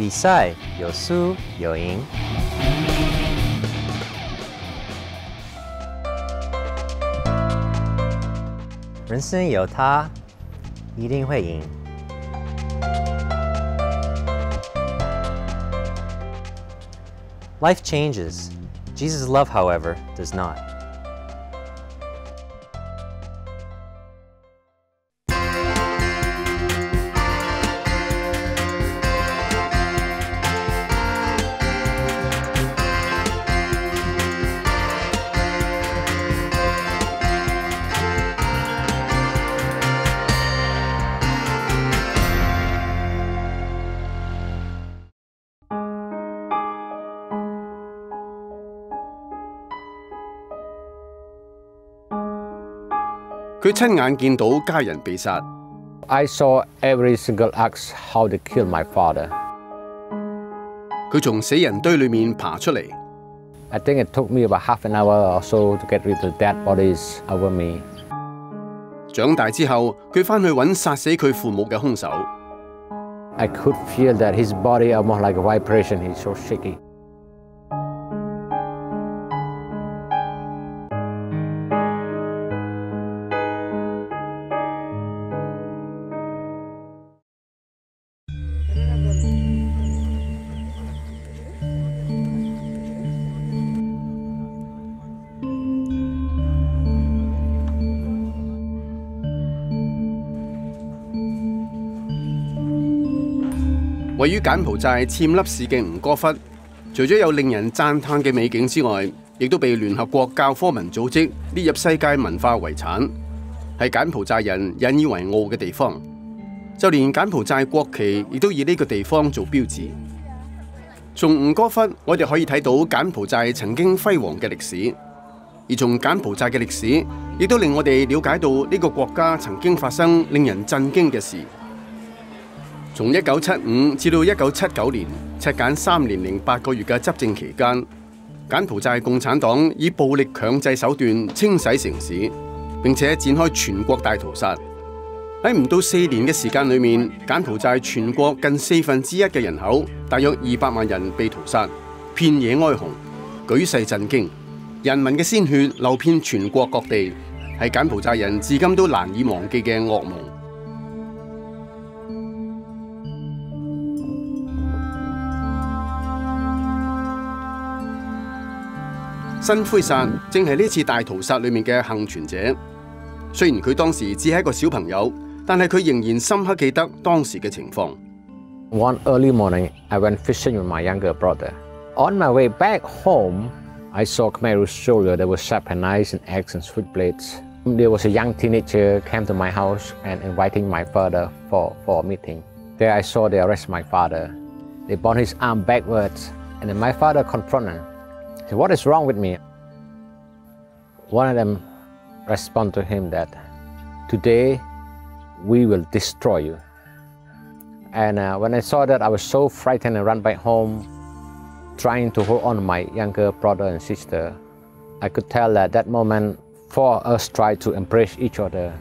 比赛有输有赢。人生有他，一定会赢。Life changes. Jesus' love, however, does not. 佢親眼見到家人被殺，I saw every single act how they killed my father. 佢從死人堆裏面爬出嚟，I think it took me about half an hour or so to get rid of the dead bodies over me. 長大之後，佢翻去揾殺死佢父母嘅兇手。I could feel that his body almost like a vibration. He's so shaky. 位於柬埔寨暹粒市嘅吳哥窟，除咗有令人讚歎嘅美景之外，亦都被聯合國教科文組織列入世界文化遺產，係柬埔寨人引以為傲嘅地方。就連柬埔寨國旗亦都以呢個地方做標誌。從吳哥窟，我哋可以睇到柬埔寨曾經輝煌嘅歷史，而從柬埔寨嘅歷史，亦都令我哋了解到呢個國家曾經發生令人震驚嘅事。從一九七五至到一九七九年，赤柬三年零八個月嘅執政期間，柬埔寨共產黨以暴力強制手段清洗城市，並且展開全國大屠殺。喺唔到四年嘅時間裏面，柬埔寨全國近四分之一嘅人口，大約二百萬人被屠殺，遍野哀鴻，舉世震驚，人民嘅鮮血流遍全國各地，係柬埔寨人至今都難以忘記嘅噩夢。辛奎撒正係呢次大屠殺裏面嘅幸存者。雖然佢當時只係一個小朋友，但係佢仍然深刻記得當時嘅情況。One early morning, I went fishing with my younger brother. On my way back home, I saw Khmer Rouge soldier. There were sharpened knives and axe and blades. There was a young teenager came to my house and inviting my father for for a meeting. There I saw they arrest my father. They bound his arm backwards, and then my father confronted. What is wrong with me? One of them respond to him that today we will destroy you. And uh, when I saw that, I was so frightened and ran back home, trying to hold on my younger brother and sister. I could tell that that moment, four of us tried to embrace each other.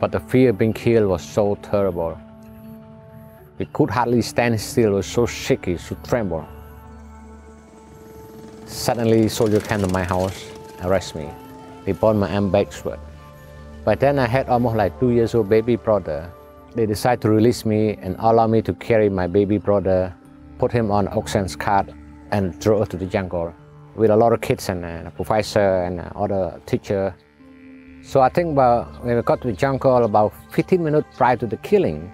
But the fear of being killed was so terrible. We could hardly stand still, we were so shaky, so tremble. Suddenly, soldier came to my house, arrest me. They bought my arm backward. By then, I had almost like two years old baby brother. They decided to release me and allow me to carry my baby brother, put him on oxen's cart, and drove to the jungle with a lot of kids and a professor and other teacher. So I think about when we got to the jungle, about 15 minutes prior to the killing,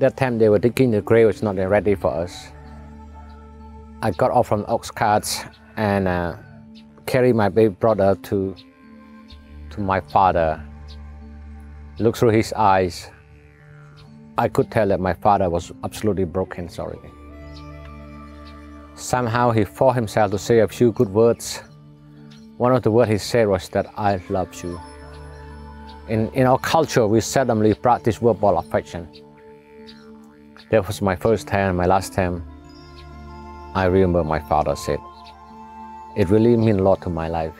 that time they were digging the grave was not ready for us. I got off from the ox carts and uh, carried my baby brother to, to my father. Look through his eyes. I could tell that my father was absolutely broken, sorry. Somehow he forced himself to say a few good words. One of the words he said was that I love you. In, in our culture, we seldomly practice verbal affection. That was my first time, my last time. I remember my father said. It really meant a lot to my life.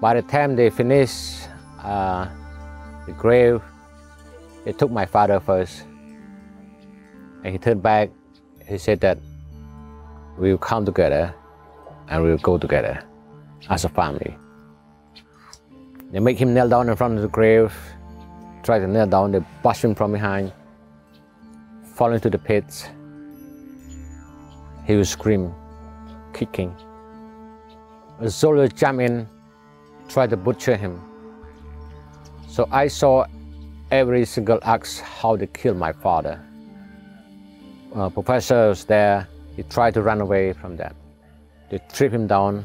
By the time they finished uh, the grave, they took my father first. And he turned back. He said that we will come together and we will go together as a family. They make him kneel down in front of the grave, try to kneel down, they push him from behind, fall into the pit. He was screaming, kicking. A soldier jumped in, tried to butcher him. So I saw every single act how they killed my father. Uh, professor was there, he tried to run away from that. They tripped him down,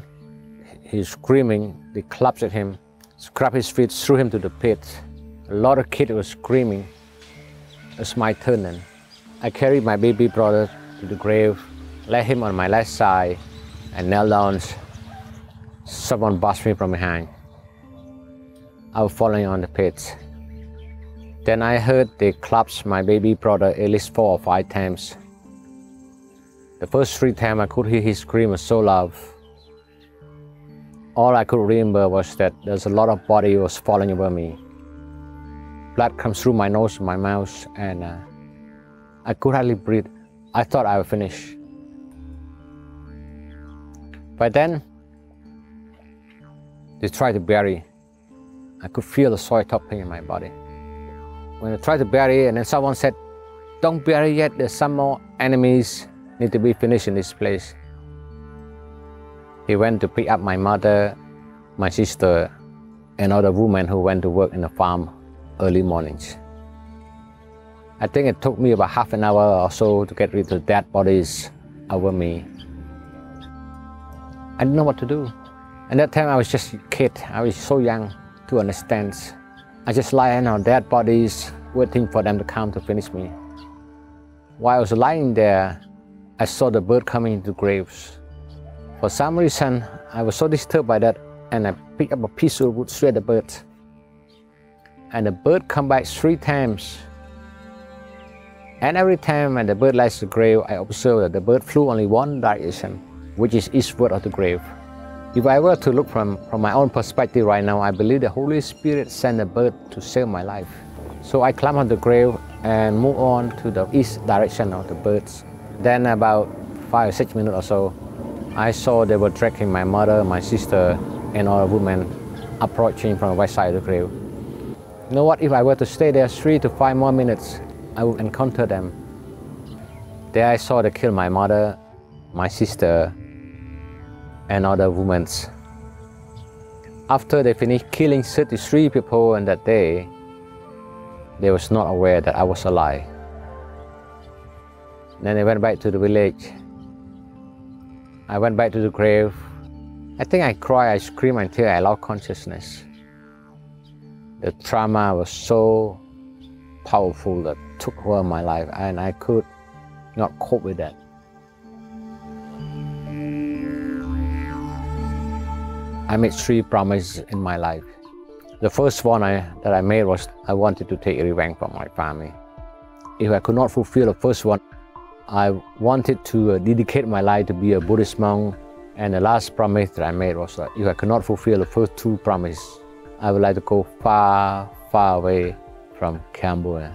he's screaming, they clutched at him, scrubbed his feet, threw him to the pit. A lot of kids were screaming. It's my turn then. I carried my baby brother to the grave, laid him on my left side, and knelt down. Someone busted me from behind. I was falling on the pit. Then I heard they clapped my baby brother at least four or five times. The first three times I could hear his scream so loud all I could remember was that there's a lot of body was falling over me. Blood comes through my nose, and my mouth, and uh, I could hardly breathe. I thought I would finish. But then, they tried to bury. I could feel the soil topping in my body. When I tried to bury, and then someone said, "Don't bury yet. There's some more enemies need to be finished in this place." He went to pick up my mother, my sister, and other women who went to work in the farm early mornings. I think it took me about half an hour or so to get rid of the dead bodies over me. I didn't know what to do. And that time I was just a kid. I was so young to understand. I just lying on dead bodies, waiting for them to come to finish me. While I was lying there, I saw the bird coming into graves. For some reason, I was so disturbed by that, and I picked up a piece of wood straight at the bird. And the bird come back three times. And every time when the bird lies the grave, I observed that the bird flew only one direction, which is eastward of the grave. If I were to look from, from my own perspective right now, I believe the Holy Spirit sent a bird to save my life. So I climb on the grave and move on to the east direction of the birds. Then about five or six minutes or so, I saw they were tracking my mother, my sister, and other women approaching from the west side of the grave. You know what, if I were to stay there three to five more minutes, I would encounter them. There I saw they kill my mother, my sister, and other women. After they finished killing 33 people on that day, they was not aware that I was alive. Then they went back to the village I went back to the grave. I think I cried, I screamed until I lost consciousness. The trauma was so powerful that took over my life and I could not cope with that. I made three promises in my life. The first one I, that I made was I wanted to take revenge from my family. If I could not fulfill the first one, I wanted to uh, dedicate my life to be a Buddhist monk. And the last promise that I made was that if I could not fulfill the first two promises, I would like to go far, far away from Cambodia.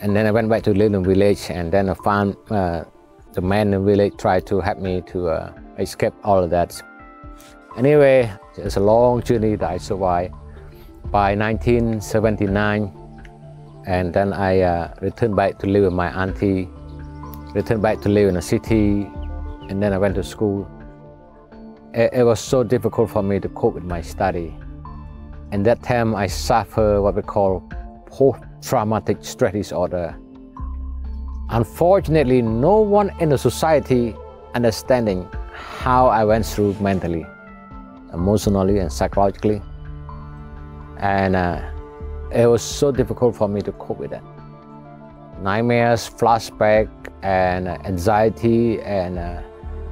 And then I went back to live village, and then I found uh, the man in the village tried to help me to uh, escape all of that. Anyway, it's a long journey that I survived. By 1979, and then I uh, returned back to live with my auntie returned back to live in a city, and then I went to school. It, it was so difficult for me to cope with my study. And that time I suffered what we call post-traumatic stress disorder. Unfortunately, no one in the society understanding how I went through mentally, emotionally, and psychologically. And uh, it was so difficult for me to cope with that nightmares, flashback, and anxiety, and uh,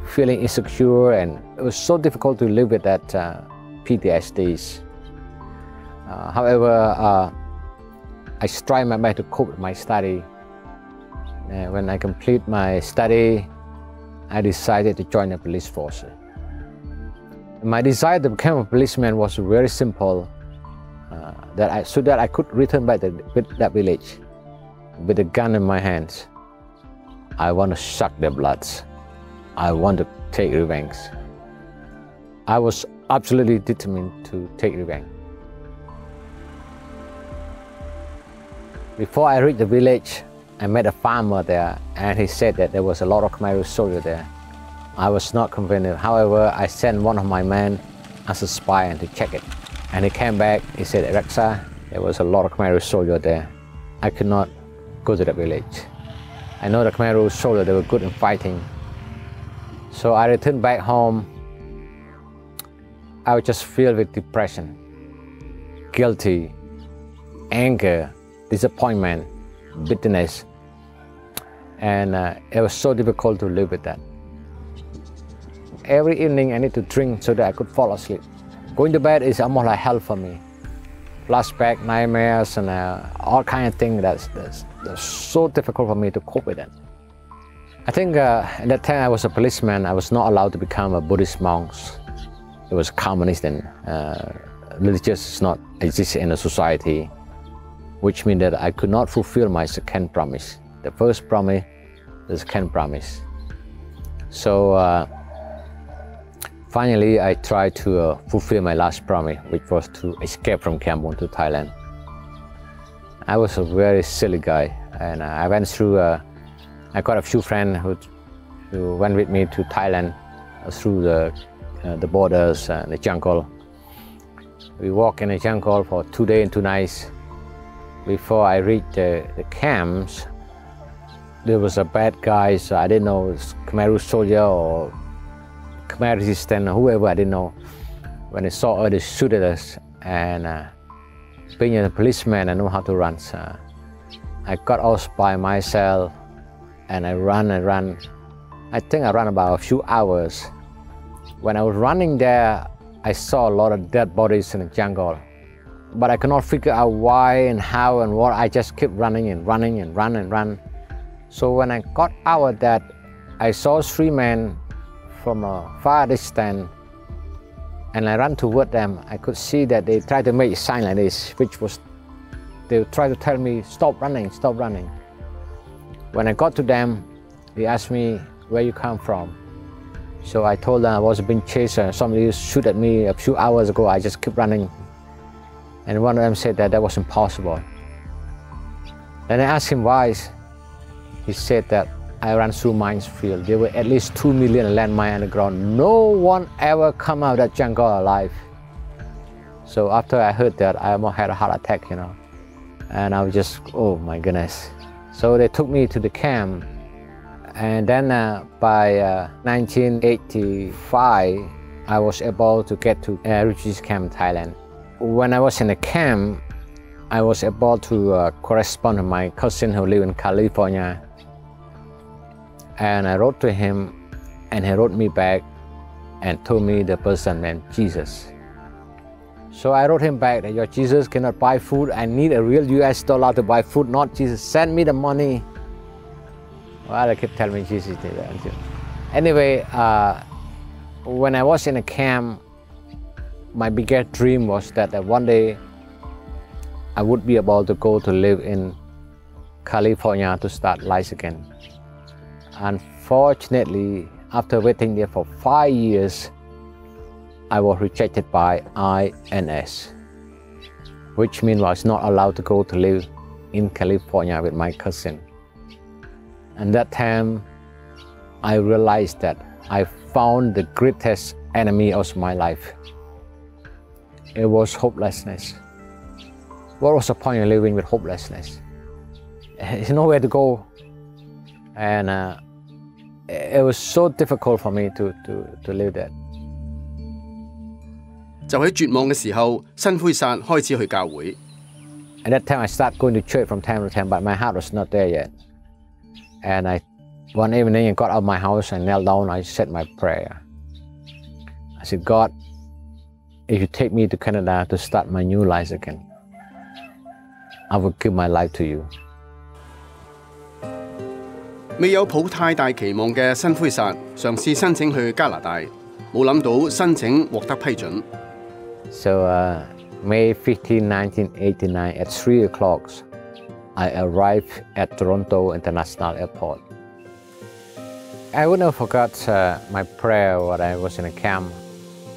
feeling insecure, and it was so difficult to live with that uh, PTSDs. Uh, however, uh, I strive my best to cope with my study. And when I complete my study, I decided to join the police force. My desire to become a policeman was very simple, uh, that I, so that I could return back to that village with a gun in my hands I want to suck their bloods. I want to take revenge. I was absolutely determined to take revenge. Before I reached the village, I met a farmer there and he said that there was a lot of Khmer soldiers there. I was not convinced. However, I sent one of my men as a spy and to check it. And he came back, he said, Reaksa, there was a lot of Khmer soldiers there. I could not go to the village. I know the Khmer soldiers, they were good in fighting. So I returned back home. I was just filled with depression, guilty, anger, disappointment, bitterness. And uh, it was so difficult to live with that. Every evening I need to drink so that I could fall asleep. Going to bed is almost like hell for me. Flashback, nightmares, and uh, all kind of things that's, that's, that's, so difficult for me to cope with it. I think uh, at that time I was a policeman. I was not allowed to become a Buddhist monk. It was communist and uh, religious is not exist in a society which means that I could not fulfill my second promise. The first promise, the second promise. So uh, finally, I tried to uh, fulfill my last promise, which was to escape from Kampong to Thailand. I was a very silly guy, and uh, I went through. Uh, I got a few friends who, who went with me to Thailand uh, through the uh, the borders, and the jungle. We walked in the jungle for two days and two nights before I reached the, the camps, there was a bad guy, so I didn't know it was Khmer soldier or Khmer resistance or whoever, I didn't know. When they saw us, they shoot at us. And uh, being a policeman, I know how to run. So I got out by myself and I ran and ran. I think I ran about a few hours. When I was running there, I saw a lot of dead bodies in the jungle but I cannot figure out why and how and what. I just kept running and running and run and run. So when I got out of that, I saw three men from a far distance and I ran toward them. I could see that they tried to make a sign like this, which was, they tried to tell me, stop running, stop running. When I got to them, they asked me where you come from. So I told them I was being chased. And somebody shoot at me a few hours ago. I just kept running and one of them said that that was impossible. Then I asked him why. He said that I ran through minefield. There were at least two million landmines underground. No one ever come out of that jungle alive. So after I heard that, I almost had a heart attack, you know. And I was just, oh my goodness. So they took me to the camp. And then uh, by uh, 1985, I was able to get to uh, refugees camp Thailand. When I was in the camp, I was able to uh, correspond with my cousin who lived in California. And I wrote to him, and he wrote me back and told me the person named Jesus. So I wrote him back that your Jesus cannot buy food. I need a real US dollar to buy food, not Jesus. Send me the money. Well, I kept telling me Jesus did that. Anyway, uh, when I was in a camp, my biggest dream was that one day I would be able to go to live in California to start life again. Unfortunately, after waiting there for five years, I was rejected by INS, which means I was not allowed to go to live in California with my cousin. And that time, I realized that I found the greatest enemy of my life it was hopelessness. What was the point of living with hopelessness? There's nowhere to go. And uh, it was so difficult for me to to to live that。就喺絕望嘅時候，辛奎撒開始去教會。At that time, I started going to church from time to time, but my heart was not there yet. And I, one evening, I got out of my house and knelt down. I said my prayer. I said, God, if you take me to Canada to start my new life again, I will give my life to you. 未有抱太大期望嘅辛奎撒嘗試申請去加拿大，冇諗到申請獲得批准。So、uh, May 15, 1989, at three o'clock, I arrived at Toronto International Airport. I would never forgot uh, my prayer when I was in a camp.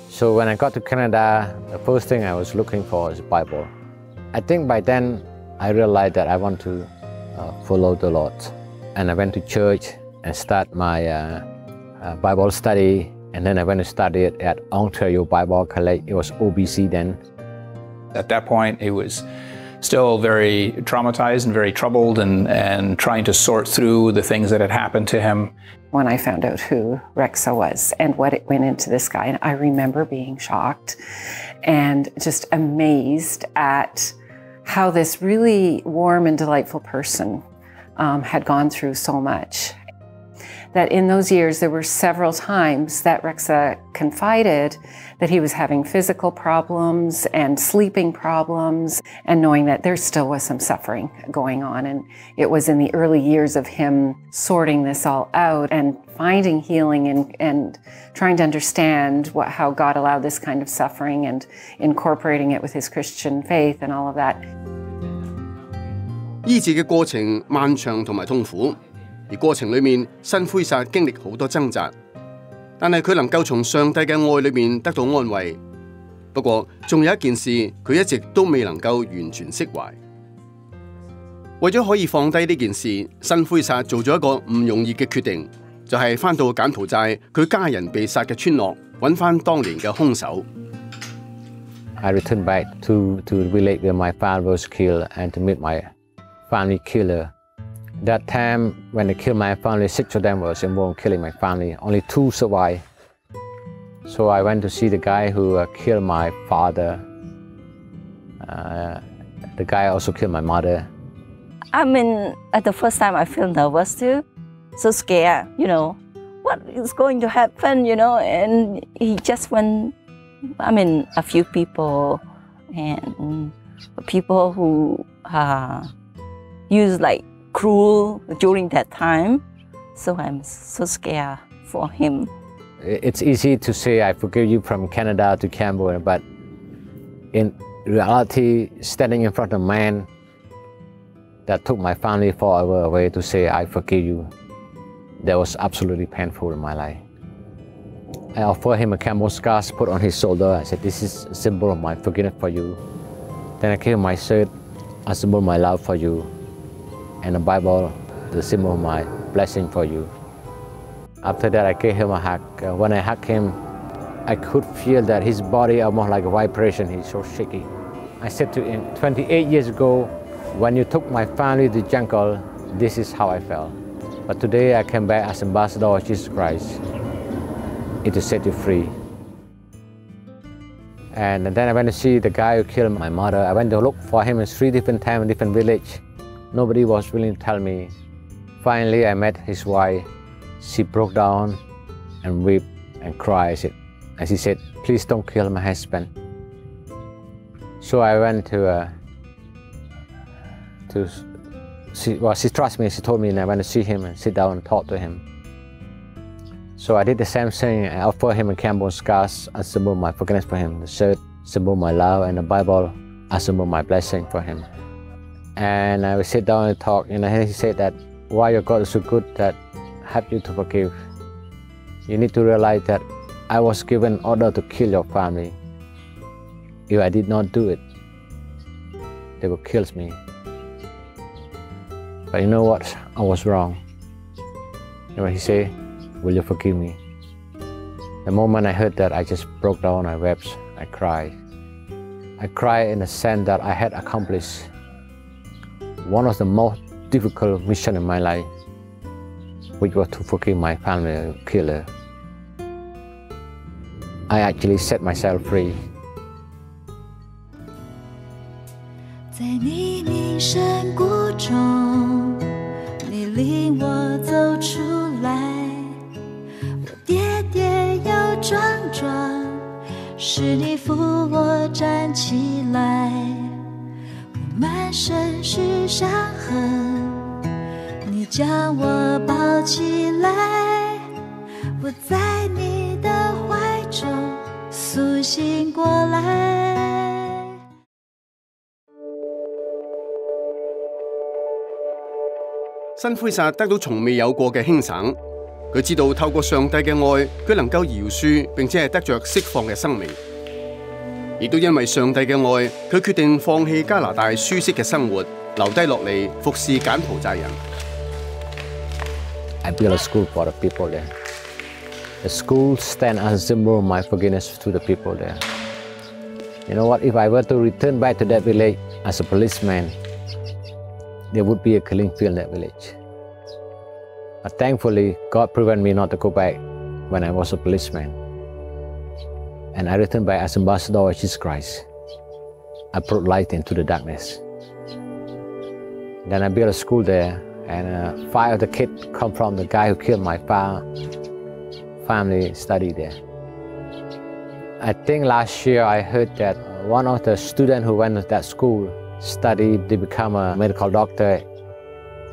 So when I got to Canada, the first thing I was looking for is Bible. I think by then I realized that I want to uh, follow the Lord. And I went to church and start my uh, uh, Bible study. And then I went to study it at Ontario Bible College. It was OBC then. At that point, it was still very traumatized and very troubled and, and trying to sort through the things that had happened to him. When I found out who Reaksa was and what it went into this guy, and I remember being shocked and just amazed at how this really warm and delightful person um, had gone through so much that in those years there were several times that Reaksa confided that he was having physical problems and sleeping problems, and knowing that there still was some suffering going on. And it was in the early years of him sorting this all out and finding healing and, and trying to understand what, how God allowed this kind of suffering and incorporating it with his Christian faith and all of that. 醫治嘅過程漫長同埋痛苦。而過程裏面，新灰撒經歷好多掙扎，但係佢能夠從上帝嘅愛裏面得到安慰。不過，仲有一件事，佢一直都未能夠完全釋懷。為咗可以放低呢件事，新灰撒做咗一個唔容易嘅決定，就係翻到柬埔寨佢家人被殺嘅村落，揾翻當年嘅兇手。I returned back to, to the village where my father was killed and to meet my family killer. That time when they killed my family, six of them was involved in killing my family. Only two survived. So I went to see the guy who uh, killed my father. Uh, the guy also killed my mother. I mean, at the first time I feel nervous too, so scared, you know, what is going to happen, you know, and he just went, I mean, a few people and people who uh, use like cruel during that time. So I'm so scared for him. It's easy to say I forgive you from Canada to Cambodia, but in reality, standing in front of a man that took my family forever away to say I forgive you, that was absolutely painful in my life. I offered him a camel scar put on his shoulder. I said, this is a symbol of my forgiveness for you. Then I gave him my shirt, a symbol of my love for you and the Bible, the symbol of my blessing for you. After that, I gave him a hug. When I hugged him, I could feel that his body almost like a vibration. He's so shaky. I said to him, 28 years ago, when you took my family to the jungle, this is how I felt. But today I came back as ambassador of Jesus Christ. It to set you free. And then I went to see the guy who killed my mother. I went to look for him in three different in different villages. Nobody was willing to tell me. Finally, I met his wife. She broke down and wept and cried. And she said, please don't kill my husband. So I went to, uh, to she, well, she trusts me. She told me and I went to see him and sit down and talk to him. So I did the same thing. I offered him a Campbell scars as symbol of my forgiveness for him, the shirt, symbol of my love, and the Bible as symbol of my blessing for him. And I would sit down and talk, and he said that why your God is so good that help you to forgive. You need to realize that I was given order to kill your family. If I did not do it, they would kill me. But you know what? I was wrong. Know what he said? Will you forgive me? The moment I heard that, I just broke down, I wept, I cried. I cried in the sense that I had accomplished one of the most difficult missions in my life, which was to forgive my family killer. I actually set myself free. 在你名山谷中，你领我走出来，我跌跌又撞撞，是你扶我站起来。 身是伤痕，你将我抱起来，我在你的怀中苏醒过来。新灰撒得到從未有過嘅輕省，佢知道透過上帝嘅愛，佢能夠饒恕並且係得着釋放嘅生命。亦都因为上帝嘅爱，佢决定放弃加拿大舒适嘅生活，留低落嚟服侍柬埔寨人。 I built a school for the people there. The school stand as a symbol of my forgiveness to the people there. You know what? If I were to return back to that village as a policeman, there would be a killing field in that village. But thankfully, God prevented me not to go back when I was a policeman. And I returned back as ambassador of Jesus Christ. I brought light into the darkness. Then I built a school there, and uh, five of the kids come from the guy who killed my fa- family study there. I think last year I heard that one of the students who went to that school studied to become a medical doctor.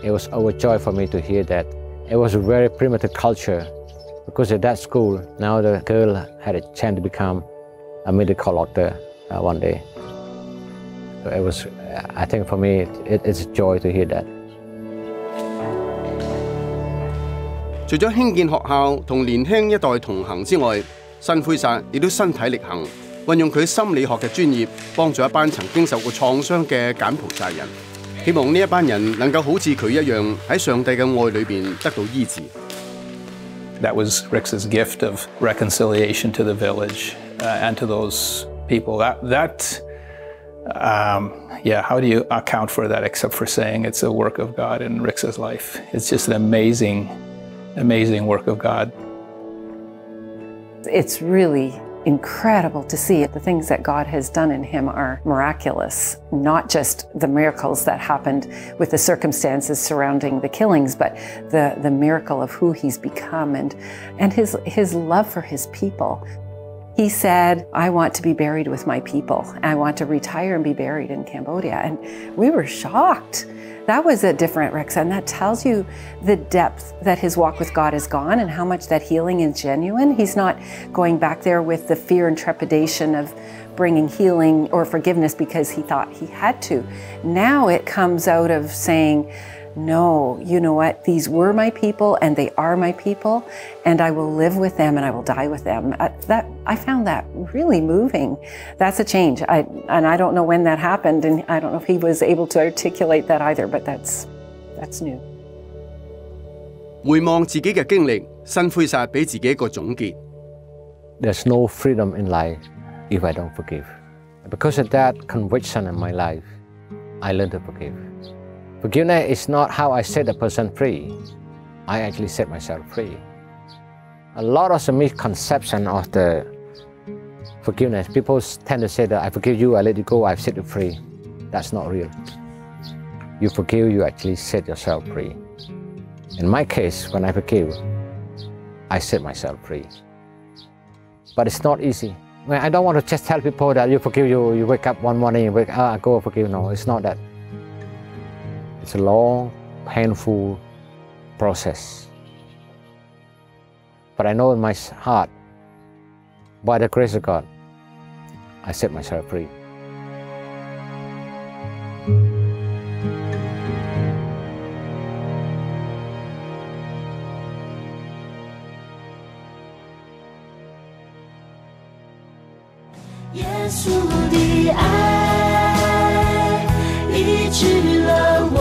It was overjoyed for me to hear that. It was a very primitive culture because at that school, now the girl had a chance to become a medical doctor uh, one day. So it was, I think for me, it, it's a joy to hear that. 除咗兴建学校同年轻一代同行之外，辛灰萨亦都身体力行，运用佢心理学嘅专业，帮助一班曾经受过创伤嘅柬埔寨人。希望呢一班人能够好似佢一样喺上帝嘅爱里边得到医治。 That was Rick's gift of reconciliation to the village uh, and to those people. That, that um, yeah, how do you account for that except for saying it's a work of God in Rick's life? It's just an amazing, amazing work of God. It's really incredible to see the things that God has done in him are miraculous, not just the miracles that happened with the circumstances surrounding the killings, but the, the miracle of who he's become and, and his, his love for his people. He said, I want to be buried with my people. I want to retire and be buried in Cambodia. And we were shocked. That was a different Rex, and that tells you the depth that his walk with God has gone and how much that healing is genuine. He's not going back there with the fear and trepidation of bringing healing or forgiveness because he thought he had to. Now it comes out of saying, no, you know what? These were my people and they are my people, and I will live with them and I will die with them. I, that, I found that really moving. That's a change. I, and I don't know when that happened, and I don't know if he was able to articulate that either, but that's, that's new. 回望自己嘅經歷，辛奎撒俾自己一個總結。There's no freedom in life if I don't forgive. Because of that conviction in my life, I learned to forgive. Forgiveness is not how I set a person free. I actually set myself free. A lot of the misconception of the forgiveness, people tend to say that I forgive you, I let you go, I've set you free. That's not real. You forgive, you actually set yourself free. In my case, when I forgive, I set myself free. But it's not easy. I, don't want to just tell people that you forgive you, you wake up one morning, you wake, oh, I go forgive. No, it's not that. It's a long, painful process. But I know in my heart, by the grace of God, I set myself free.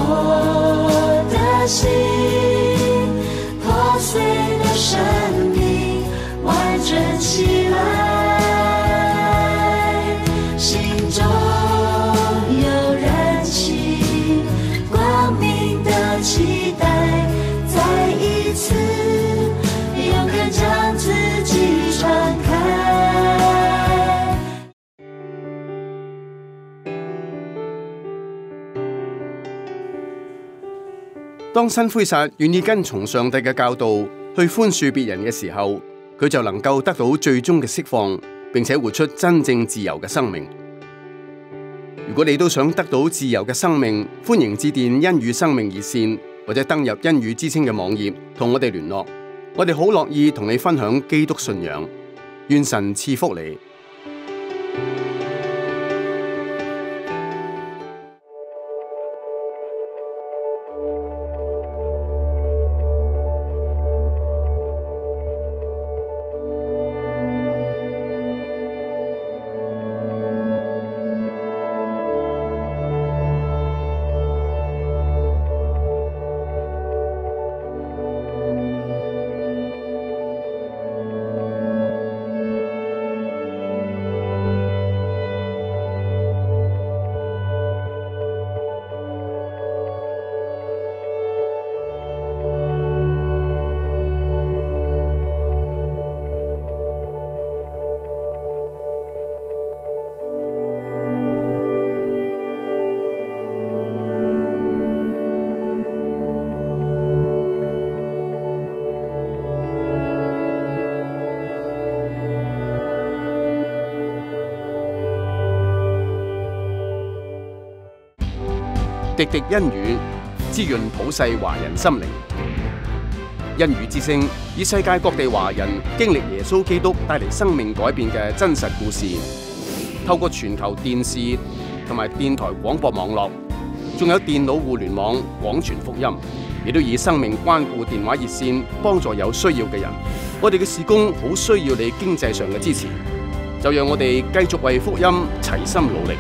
我的心，破碎的生命完整起来，當新灰薩願意跟從上帝嘅教導去寬恕別人嘅時候，佢就能夠得到最終嘅釋放，並且活出真正自由嘅生命。如果你都想得到自由嘅生命，歡迎致電恩語生命熱線或者登入恩語之聲嘅網頁同我哋聯絡，我哋好樂意同你分享基督信仰。願神赐福你。滴滴恩語，滋潤普世華人心靈。恩語之聲以世界各地華人經歷耶穌基督帶嚟生命改變嘅真實故事，透過全球電視同埋電台廣播網絡，仲有電腦互聯網廣傳福音，亦都以生命關顧電話熱線幫助有需要嘅人。我哋嘅事工好需要你經濟上嘅支持，就讓我哋繼續為福音齊心努力。